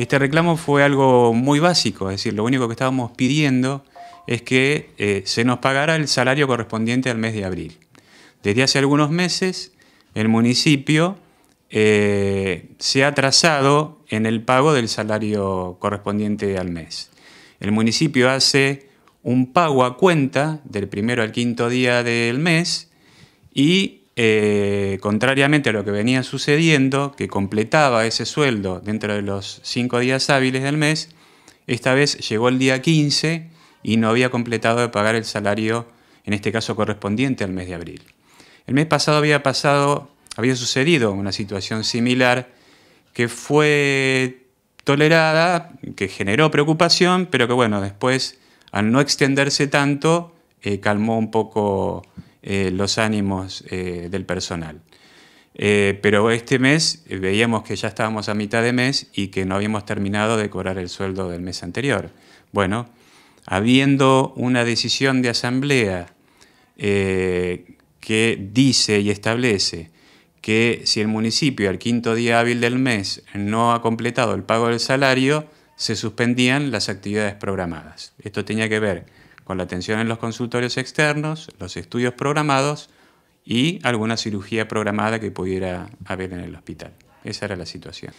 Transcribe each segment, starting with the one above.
Este reclamo fue algo muy básico, es decir, lo único que estábamos pidiendo es que eh, se nos pagara el salario correspondiente al mes de abril. Desde hace algunos meses, el municipio eh, se ha atrasado en el pago del salario correspondiente al mes. El municipio hace un pago a cuenta del primero al quinto día del mes y, eh, contrariamente a lo que venía sucediendo, que completaba ese sueldo dentro de los cinco días hábiles del mes, esta vez llegó el día 15 y no había completado de pagar el salario, en este caso correspondiente al mes de abril. El mes pasado había pasado, había sucedido una situación similar que fue tolerada, que generó preocupación, pero que bueno, después al no extenderse tanto, eh, calmó un poco eh, los ánimos eh, del personal. pero este mes veíamos que ya estábamos a mitad de mes y que no habíamos terminado de cobrar el sueldo del mes anterior. Bueno, habiendo una decisión de asamblea que dice y establece que si el municipio al quinto día hábil del mes no ha completado el pago del salario, se suspendían las actividades programadas. Esto tenía que ver con la atención en los consultorios externos, los estudios programados y alguna cirugía programada que pudiera haber en el hospital. Esa era la situación.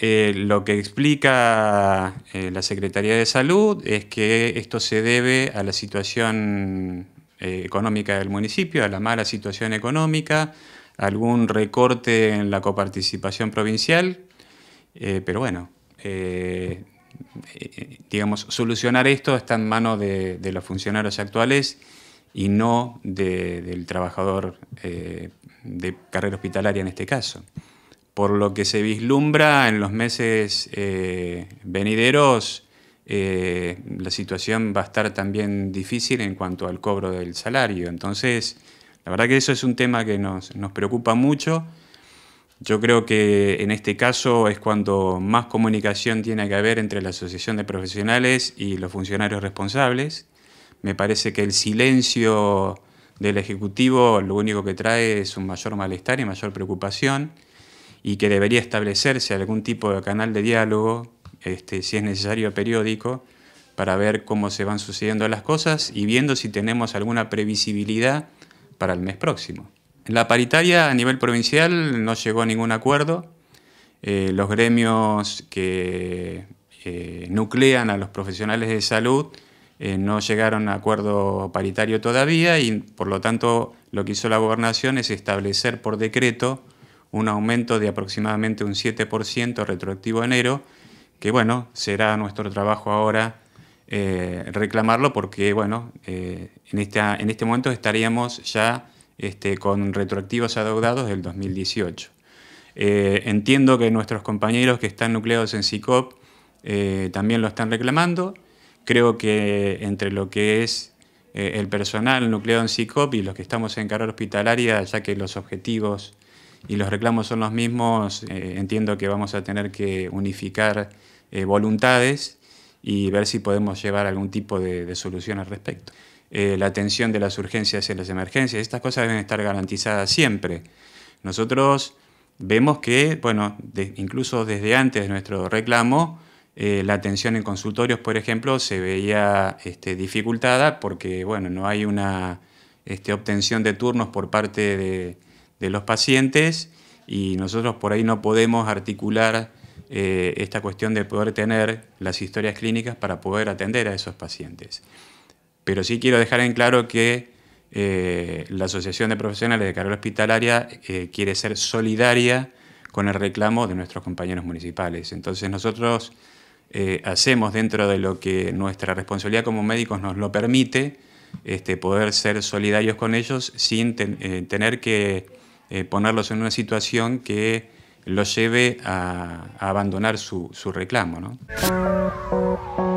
Eh, lo que explica eh, la Secretaría de Salud es que esto se debe a la situación eh, económica del municipio, a la mala situación económica, algún recorte en la coparticipación provincial, pero bueno, eh, digamos, solucionar esto está en manos de, los funcionarios actuales y no del trabajador eh, de carrera hospitalaria en este caso. Por lo que se vislumbra en los meses eh, venideros, la situación va a estar también difícil en cuanto al cobro del salario. Entonces, la verdad que eso es un tema que nos, nos preocupa mucho yo creo que en este caso es cuando más comunicación tiene que haber entre la Asociación de Profesionales y los funcionarios responsables. Me parece que el silencio del Ejecutivo lo único que trae es un mayor malestar y mayor preocupación y que debería establecerse algún tipo de canal de diálogo, este, si es necesario periódico, para ver cómo se van sucediendo las cosas y viendo si tenemos alguna previsibilidad para el mes próximo. La paritaria a nivel provincial no llegó a ningún acuerdo. Eh, los gremios que eh, nuclean a los profesionales de salud eh, no llegaron a acuerdo paritario todavía y por lo tanto lo que hizo la gobernación es establecer por decreto un aumento de aproximadamente un 7% retroactivo enero, que bueno, será nuestro trabajo ahora reclamarlo porque bueno, en, en este momento estaríamos ya este, con retroactivos adeudados del 2018. Eh, entiendo que nuestros compañeros que están nucleados en SICOP eh, también lo están reclamando. Creo que entre lo que es eh, el personal nucleado en SICOP y los que estamos en carrera hospitalaria, ya que los objetivos y los reclamos son los mismos, entiendo que vamos a tener que unificar voluntades y ver si podemos llevar algún tipo de solución al respecto. Eh, la atención de las urgencias y las emergencias. Estas cosas deben estar garantizadas siempre. Nosotros vemos que, bueno, incluso desde antes de nuestro reclamo, eh, la atención en consultorios, por ejemplo, se veía este, dificultada porque, bueno, no hay una este, obtención de turnos por parte de, los pacientes y nosotros por ahí no podemos articular eh, esta cuestión de poder tener las historias clínicas para poder atender a esos pacientes. Pero sí quiero dejar en claro que eh, la Asociación de Profesionales de Carrera Hospitalaria eh, quiere ser solidaria con el reclamo de nuestros compañeros municipales. Entonces nosotros eh, hacemos dentro de lo que nuestra responsabilidad como médicos nos lo permite, este, poder ser solidarios con ellos sin tener que ponerlos en una situación que los lleve a, abandonar su, su reclamo. ¿no?